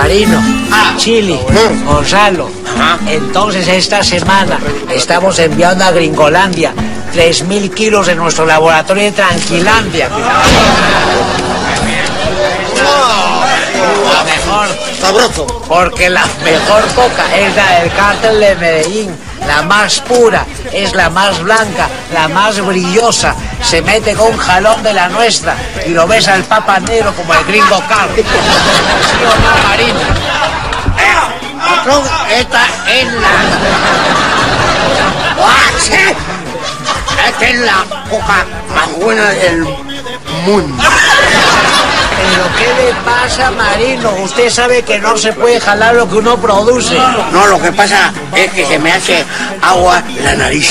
Marino, Chili, Gonzalo. Entonces esta semana estamos enviando a Gringolandia 3.000 kilos de nuestro laboratorio de Tranquilandia. La mejor, Sabroso. porque la mejor coca es la del cártel de Medellín. La más pura, es la más blanca, la más brillosa. Se mete con un jalón de la nuestra y lo ves al papa negro como el gringo caro. ¿Sí no, patrón, esta es la... Esta es la coca más buena del mundo. ¿Pero qué le pasa, Marino? Usted sabe que no se puede jalar lo que uno produce. No, lo que pasa es que se me hace agua la nariz.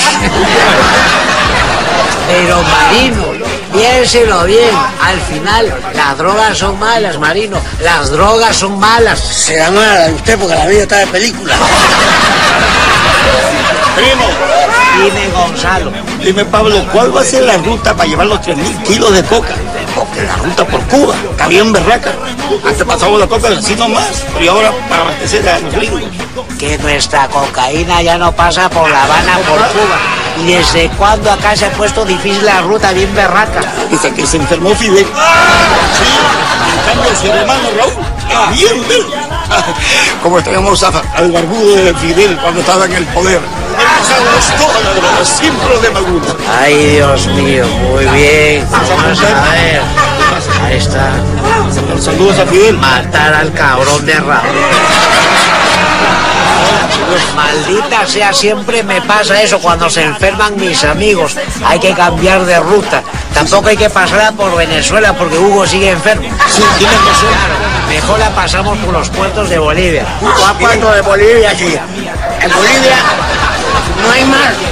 Pero, Marino, piénselo bien. Al final, las drogas son malas, Marino. Las drogas son malas. Se da mala la de usted porque la vida está de película. Primo, Dime, Gonzalo. dime Pablo, ¿cuál va a ser la ruta para llevar los 3.000 kilos de coca? Porque la ruta por Cuba está bien berraca. Antes pasamos la coca así nomás, y ahora para abastecer a los gringos. Que nuestra cocaína ya no pasa por La Habana, por Cuba. ¿Y desde cuándo acá se ha puesto difícil la ruta bien berraca? Dice que se enfermó Fidel. Sí, en cambio su hermano Raúl, bien verde. Como a- al barbudo de Fidel cuando estaba en el poder. Toda la droga, alguno. Ay, Dios mío, muy bien. Vamos a ver. Ahí está. Saludos a Fidel. Matar al cabrón de Raúl. Maldita sea, siempre me pasa eso cuando se enferman mis amigos. Hay que cambiar de ruta. Tampoco hay que pasarla por Venezuela porque Hugo sigue enfermo. Sí. Claro, mejor la pasamos por los puertos de Bolivia. ¿A cuánto de Bolivia, sí? En Bolivia no hay mar.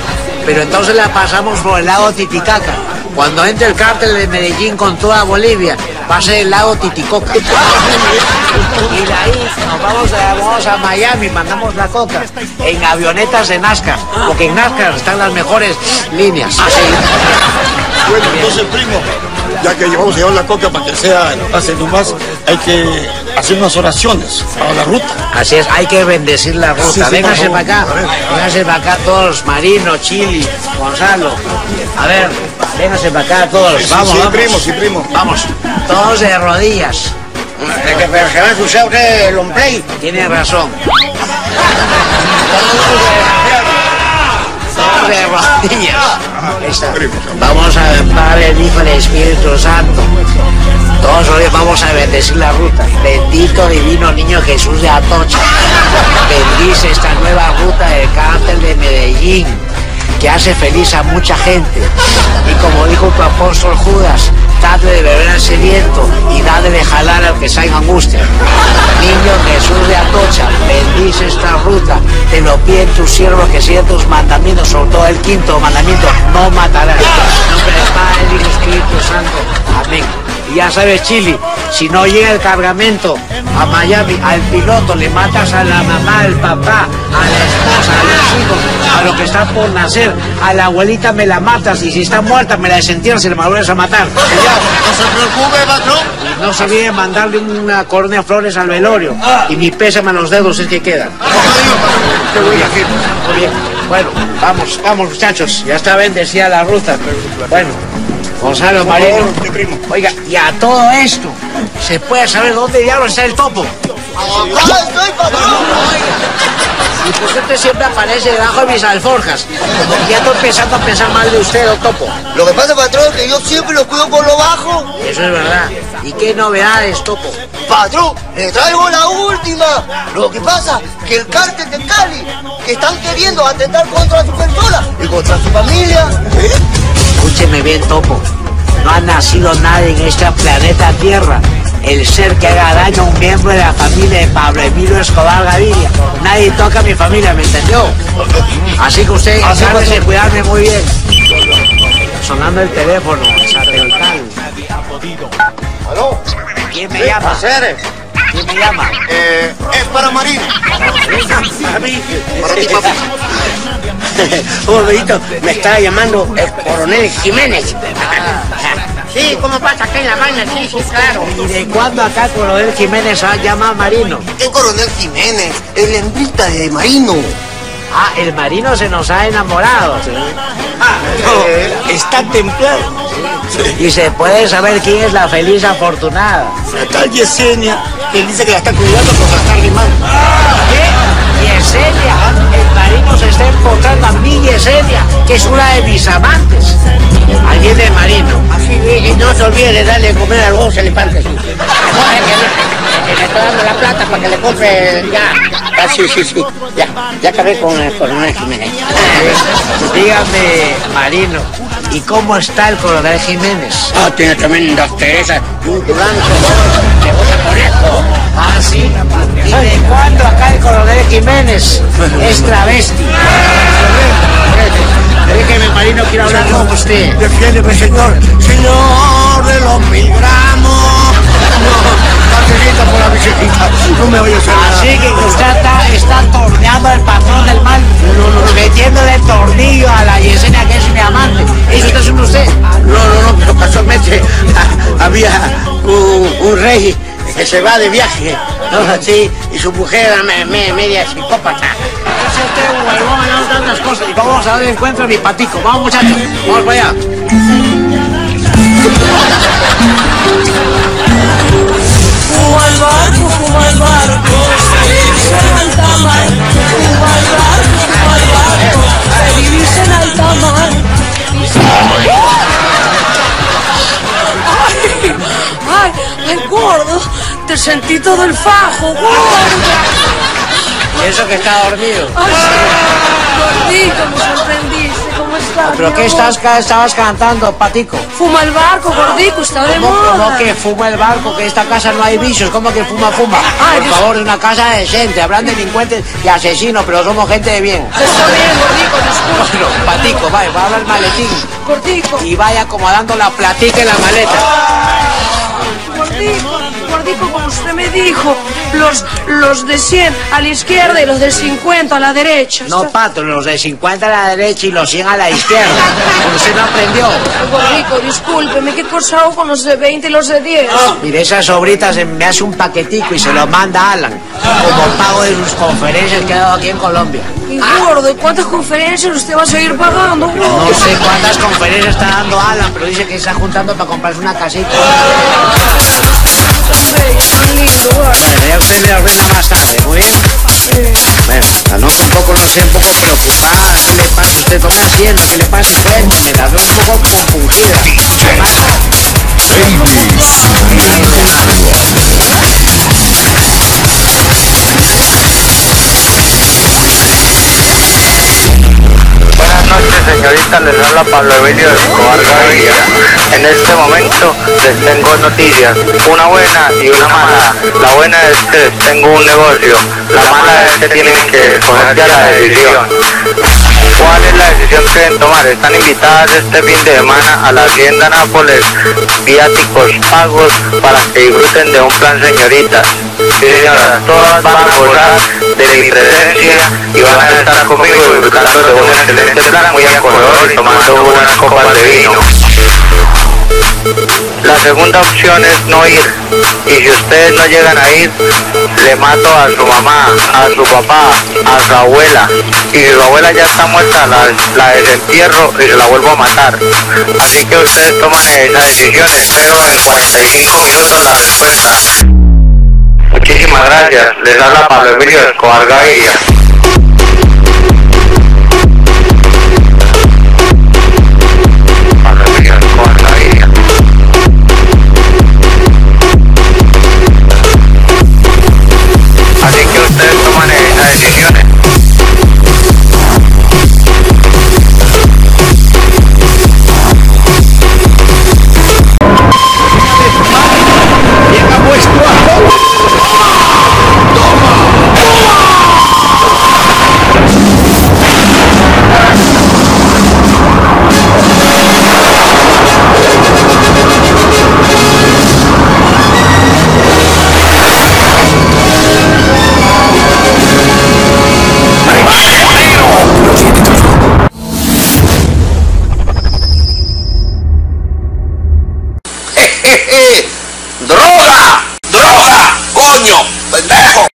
Pero entonces la pasamos por el lago Titicaca. Cuando entre el cártel de Medellín con toda Bolivia, va a ser el lago Titicoca. Y de ahí nos vamos a, vamos a Miami, mandamos la coca en avionetas de NASCAR, porque en NASCAR están las mejores líneas. Bueno, entonces, primo, ya que llevamos a llevar la coca para que sea pase nomás, hay que hacer unas oraciones para la ruta. Así es, hay que bendecir la ruta. Sí, sí, Vénganse por para acá, A ver. vénganse para acá todos, Marino, Chili, Gonzalo. A ver, vénganse para acá todos. Sí, vamos, vamos. primo, sí, primo. Vamos, todos de rodillas. De que a usar usted el omplay. Tiene razón. De rodillas. Vamos a Padre, el Hijo y el Espíritu Santo. Todos hoy vamos a bendecir la ruta. Bendito divino niño Jesús de Atocha. Bendice esta nueva ruta del cártel de Medellín que hace feliz a mucha gente. Y como dijo tu apóstol Judas, date de beber al sediento y date de jalar al que está en angustia. Esta ruta. Te lo piden tus siervos que siguen tus mandamientos, sobre todo el quinto mandamiento, no matarás. Nombre del Padre, Espíritu Santo. Amén. Y ya sabes, Chili, si no llega el cargamento a Miami, al piloto le matas a la mamá, al papá, a la esposa, a los hijos, a lo que está por nacer, a la abuelita me la matas y si está muerta me la desentierras y la vuelves a matar. No se preocupe, patrón. no se olvide mandarle una corona de flores al velorio y mi pésame a los dedos es que quedan. Aquí. Muy bien. Bueno, vamos, vamos muchachos, ya está bendecida la ruta. Bueno, Gonzalo Marino. Oiga, y a todo esto, ¿se puede saber dónde diablos está el topo? Acá estoy, patrón. ¿Y por qué usted siempre aparece debajo de mis alforjas? Como que ya estoy empezando a pensar mal de usted, don Topo. Lo que pasa, patrón, es que yo siempre lo cuido por lo bajo. Eso es verdad. ¿Y qué novedades, Topo? Patrón, le traigo la última. Lo que pasa que el cártel de Cali, que están queriendo atentar contra su persona y contra su familia. Escúcheme bien, Topo. No ha nacido nadie en este planeta Tierra. El ser que haga daño a un miembro de la familia de Pablo Emilio Escobar Gaviria. Nadie toca a mi familia, ¿me entendió? Así que usted encárguese de cuidarme muy bien. Sonando el teléfono, satelital. ¿Aló? ¿Quién me llama? ¿Quién me llama? eh, es para Marina. Para mí. Para ti, papi. Un me estaba llamando el coronel Jiménez. Ah, Sí, ¿cómo pasa acá en la vaina? Sí, sí, claro. ¿Y de cuándo acá el coronel Jiménez se ha llamado Marino? El coronel Jiménez, el hembrita de Marino. Ah, el Marino se nos ha enamorado. Ah, no, está templado. Y se puede saber quién es la feliz afortunada. La tal Yesenia, que dice que la está cuidando por está rimando. ¿Qué? Yesenia. El Marino se está encontrando a mi Yesenia, que es una de mis amantes. Viene el Marino. Así, y no se olvide de darle de comer al gozo el parque. Que le estoy dando la plata para que le compre ya. Ah, sí, sí, sí. Ya, ya acabé con el coronel Jiménez. Dígame, Marino, ¿y cómo está el coronel Jiménez? Ah, tiene tremendas perezas y un goza por esto. Ah, sí. ¿Y de cuándo acá el coronel Jiménez es travesti? Déjeme, Marino, quiero hablar con usted. Defiéndeme, señor. Señor de los mil gramos. No, por la bicicleta. No me voy a hacer nada. Así que usted está, está torneando al patrón del mal, metiéndole tornillo a la Yesenia que es mi amante. Que se va de viaje, ¿no? Sí, y su mujer me- me- media psicópata. Vamos a ver encuentro a mi patico. Vamos, muchachos. Vamos para allá. Te sentí todo el fajo, gordo. Y eso que está dormido. Ay, sí, gordito, me sorprendiste, ¿cómo estás? ¿Pero qué estás, estabas cantando, patico? Fuma el barco, gordito, está de ¿Cómo, moda. cómo que fuma el barco? Que en esta casa no hay vicios. ¿Cómo que fuma, fuma? Ay, Por Dios. favor, es una casa decente. Habrán delincuentes y asesinos, pero somos gente de bien. Está bien, gordito, disculpa. Bueno, patico, vaya, va a hablar el maletín. Gordito. Y vaya acomodando la platica en la maleta. Gordico, gordico, como usted me dijo, los, los de 100 a la izquierda y los de 50 a la derecha. No, pato, los de 50 a la derecha y los 100 a la izquierda. Usted no aprendió. Gordico, discúlpeme, ¿qué cosa hago con los de 20 y los de 10? Mire, esa sobrita se me hace un paquetico y se lo manda a Alan. Como pago de sus conferencias que ha dado aquí en Colombia. Y gordo, ¿y ¿cuántas conferencias usted va a seguir pagando, No gordo? sé cuántas conferencias está dando Alan, pero dice que está juntando para comprarse una casita. Bueno, ya usted me ordena más tarde, ¿muy bien? Bueno, la noto un poco, no sé, un poco preocupada. ¿Qué le pasa? Usted tome asiento, ¿qué le pasa? Cuénteme, la veo un poco compungida. Buenas señorita. Les habla Pablo Emilio Escobar Gaviria. En este momento les tengo noticias, una buena y una mala. La buena es que tengo un negocio. La mala es que tienen que escoger ya la decisión. ¿Cuál es la decisión que deben tomar? Están invitadas este fin de semana a la Hacienda Nápoles, viáticos pagos para que disfruten de un plan señoritas. Sí, señora, todas van a gozar de mi presencia y van a estar conmigo disfrutando de un excelente plan muy acogedor y tomando unas copas de vino. La segunda opción es no ir. Y si ustedes no llegan a ir, le mato a su mamá, a su papá, a su abuela. Y si su abuela ya está muerta, la, la desentierro y se la vuelvo a matar. Así que ustedes toman esa decisión. Espero en 45 minutos la respuesta. Muchísimas gracias. Les habla Pablo Emilio Escobar Gaviria.